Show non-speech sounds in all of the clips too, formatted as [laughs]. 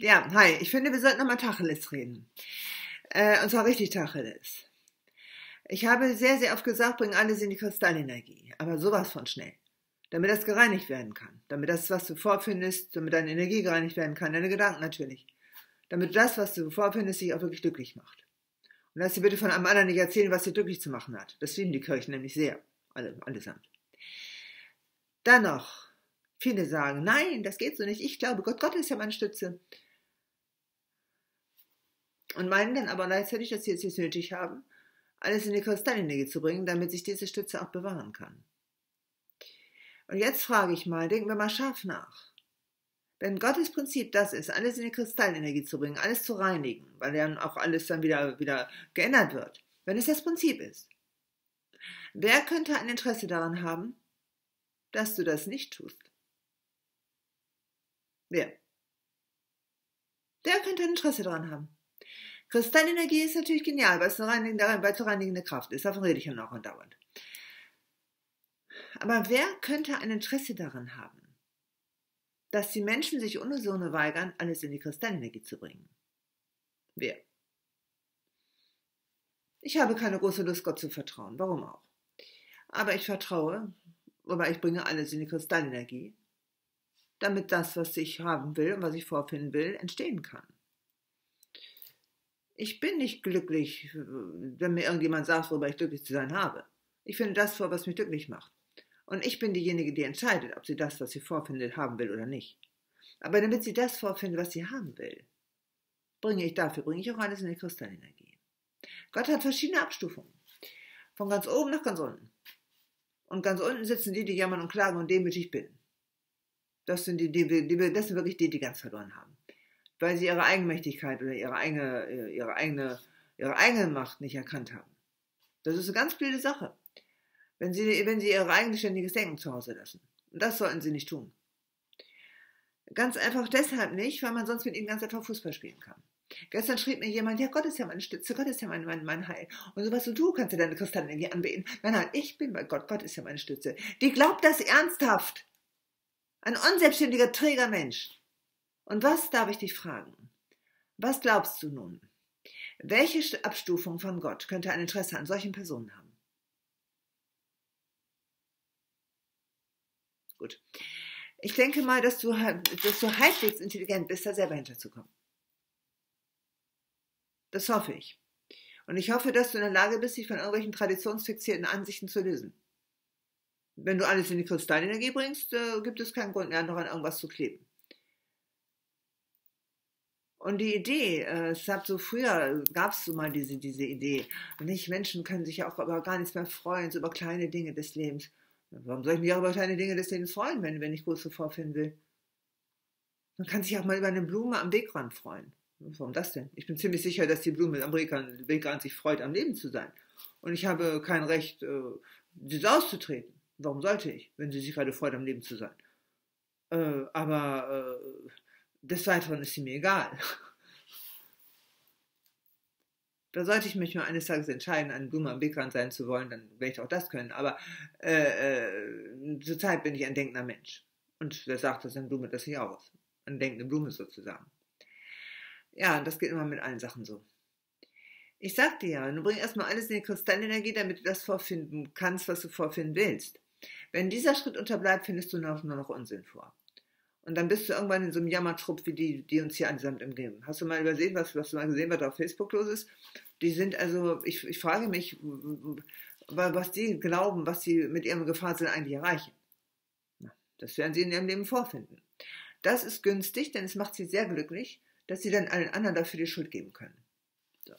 Ja, hi, ich finde, wir sollten nochmal Tacheles reden. Äh, und zwar richtig Tacheles. Ich habe sehr, sehr oft gesagt, bring alles in die Kristallenergie, aber sowas von schnell. Damit das gereinigt werden kann. Damit das, was du vorfindest, damit deine Energie gereinigt werden kann, deine Gedanken natürlich. Damit das, was du vorfindest, dich auch wirklich glücklich macht. Und lass dir bitte von einem anderen nicht erzählen, was dir glücklich zu machen hat. Das lieben die Kirchen nämlich sehr. Alle, allesamt. Dann noch. Viele sagen, nein, das geht so nicht. Ich glaube, Gott, Gott ist ja meine Stütze. Und meinen dann aber gleichzeitig, dass sie es jetzt nötig haben, alles in die Kristallenergie zu bringen, damit sich diese Stütze auch bewahren kann. Und jetzt frage ich mal, denken wir mal scharf nach. Wenn Gottes Prinzip das ist, alles in die Kristallenergie zu bringen, alles zu reinigen, weil dann auch alles dann wieder, wieder geändert wird, wenn es das Prinzip ist, wer könnte ein Interesse daran haben, dass du das nicht tust? Wer? Der könnte ein Interesse daran haben. Kristallenergie ist natürlich genial, weil es eine reinigende, weil es eine reinigende Kraft ist. Davon rede ich ja noch andauernd. Aber wer könnte ein Interesse daran haben, dass die Menschen sich unisono weigern, alles in die Kristallenergie zu bringen? Wer? Ich habe keine große Lust, Gott zu vertrauen. Warum auch? Aber ich vertraue, aber ich bringe alles in die Kristallenergie, damit das, was ich haben will und was ich vorfinden will, entstehen kann. Ich bin nicht glücklich, wenn mir irgendjemand sagt, worüber ich glücklich zu sein habe. Ich finde das vor, was mich glücklich macht. Und ich bin diejenige, die entscheidet, ob sie das, was sie vorfindet, haben will oder nicht. Aber damit sie das vorfindet, was sie haben will, bringe ich dafür, bringe ich auch alles in die Kristallenergie. Gott hat verschiedene Abstufungen. Von ganz oben nach ganz unten. Und ganz unten sitzen die, die jammern und klagen und demütig bitten. Das sind die, die, die, das sind wirklich die, die ganz verloren haben weil sie ihre Eigenmächtigkeit oder ihre eigene, ihre eigene, ihre eigene Macht nicht erkannt haben. Das ist eine ganz blöde Sache. Wenn sie, wenn sie ihr eigenständiges Denken zu Hause lassen. Und das sollten sie nicht tun. Ganz einfach deshalb nicht, weil man sonst mit ihnen ganz einfach Fußball spielen kann. Gestern schrieb mir jemand, ja, Gott ist ja meine Stütze, Gott ist ja mein, mein, mein Heil. Und sowas und du kannst ja deine Kristallenergie anbeten. Nein, nein, ich bin bei Gott, Gott ist ja meine Stütze. Die glaubt das ernsthaft. Ein unselbstständiger, träger Mensch. Und was darf ich dich fragen? Was glaubst du nun? Welche Abstufung von Gott könnte ein Interesse an solchen Personen haben? Gut. Ich denke mal, dass du, dass du halbwegs intelligent bist, da selber hinterzukommen. Das hoffe ich. Und ich hoffe, dass du in der Lage bist, dich von irgendwelchen traditionsfixierten Ansichten zu lösen. Wenn du alles in die Kristallenergie bringst, äh, gibt es keinen Grund mehr, noch an irgendwas zu kleben. Und die Idee, äh, es gab so früher, gab es so mal diese, diese Idee, nicht Menschen können sich ja auch über gar nichts mehr freuen, so über kleine Dinge des Lebens. Warum soll ich mich auch über kleine Dinge des Lebens freuen, wenn, wenn ich große vorfinden will? Man kann sich auch mal über eine Blume am Wegrand freuen. Warum das denn? Ich bin ziemlich sicher, dass die Blume am Wegrand sich freut, am Leben zu sein. Und ich habe kein Recht, äh, diese auszutreten. Warum sollte ich, wenn sie sich gerade freut, am Leben zu sein? Äh, aber äh, des Weiteren ist sie mir egal. [laughs] Da sollte ich mich mal eines Tages entscheiden, eine Blume am sein zu wollen, dann werde ich auch das können. Aber äh, äh, zurzeit bin ich ein denkender Mensch. Und wer sagt, dass eine Blume das nicht ist? Eine denkende Blume sozusagen. Ja, das geht immer mit allen Sachen so. Ich sagte ja, du bringst erstmal alles in die Kristallenergie, damit du das vorfinden kannst, was du vorfinden willst. Wenn dieser Schritt unterbleibt, findest du nur noch Unsinn vor. Und dann bist du irgendwann in so einem Jammertrupp wie die, die uns hier allesamt umgeben. Hast du mal übersehen, was, was du mal gesehen, was da auf Facebook los ist? Die sind also, ich, ich frage mich, was die glauben, was sie mit ihrem Gefahrsinn eigentlich erreichen. Das werden sie in ihrem Leben vorfinden. Das ist günstig, denn es macht sie sehr glücklich, dass sie dann allen anderen dafür die Schuld geben können. So.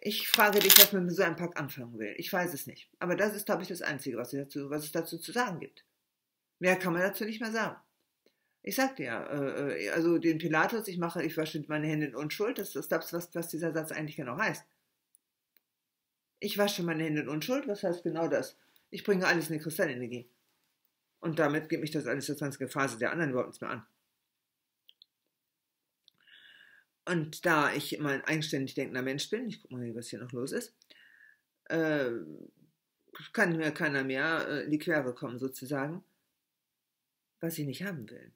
Ich frage dich, was man mit so einem Pack anfangen will. Ich weiß es nicht. Aber das ist, glaube ich, das Einzige, was, dazu, was es dazu zu sagen gibt. Mehr kann man dazu nicht mehr sagen. Ich sagte ja, äh, äh, also den Pilatus, ich mache, ich wasche meine Hände in Unschuld, das ist das, was, was dieser Satz eigentlich genau heißt. Ich wasche meine Hände in Unschuld, was heißt genau das? Ich bringe alles in die Kristallenergie. Und damit gibt mich das alles der 20. Phase der anderen überhaupt nichts mehr an. Und da ich immer ein eigenständig denkender Mensch bin, ich gucke mal, was hier noch los ist, äh, kann mir keiner mehr äh, in die Quere kommen, sozusagen, was ich nicht haben will.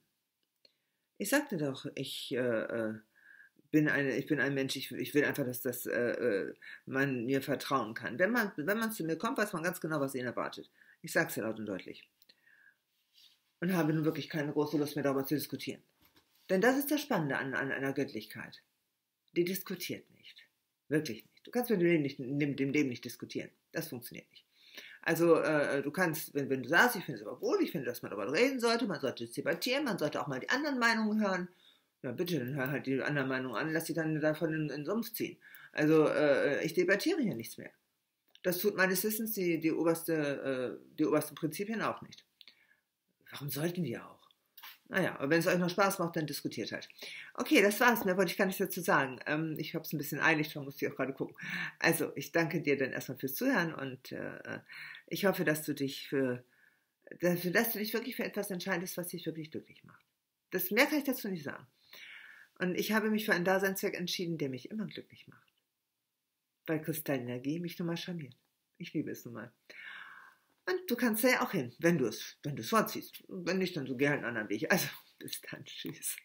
Ich sagte doch, ich äh, äh, bin eine, ich bin ein Mensch, ich, ich will einfach, dass das, äh, äh man mir vertrauen kann. Wenn man, wenn man zu mir kommt, weiß man ganz genau, was ihn erwartet. Ich sage es ja laut und deutlich. Und habe nun wirklich keine große Lust mehr darüber zu diskutieren. Denn das ist das Spannende an, an einer Göttlichkeit. Die diskutiert nicht. Wirklich nicht. Du kannst mit dem Leben nicht, dem Leben nicht diskutieren. Das funktioniert nicht. Also äh, du kannst, wenn, wenn du sagst, ich finde es aber gut, ich finde, dass man darüber reden sollte, man sollte debattieren, man sollte auch mal die anderen Meinungen hören. Ja, bitte, dann hör halt die anderen Meinungen an, lass sie dann davon in, in den Sumpf ziehen. Also äh, ich debattiere hier nichts mehr. Das tut meines Wissens die, die, oberste, äh, die obersten Prinzipien auch nicht. Warum sollten wir auch? Naja, aber wenn es euch noch Spaß macht, dann diskutiert halt. Okay, das war's. Mehr wollte ich gar nicht dazu sagen. Ähm, ich habe es ein bisschen eilig, da musste ich auch gerade gucken. Also, ich danke dir dann erstmal fürs Zuhören und äh, ich hoffe, dass du dich für, dafür, dass du dich wirklich für etwas entscheidest, was dich wirklich glücklich macht. Das mehr kann ich dazu nicht sagen. Und ich habe mich für einen Daseinszweck entschieden, der mich immer glücklich macht. Weil Kristallenergie mich nun mal charmiert. Ich liebe es nun mal. Und du kannst da ja auch hin, wenn du es, wenn du es vorziehst. Wenn nicht, dann so gerne einen anderen Weg. Also, bis dann. Tschüss.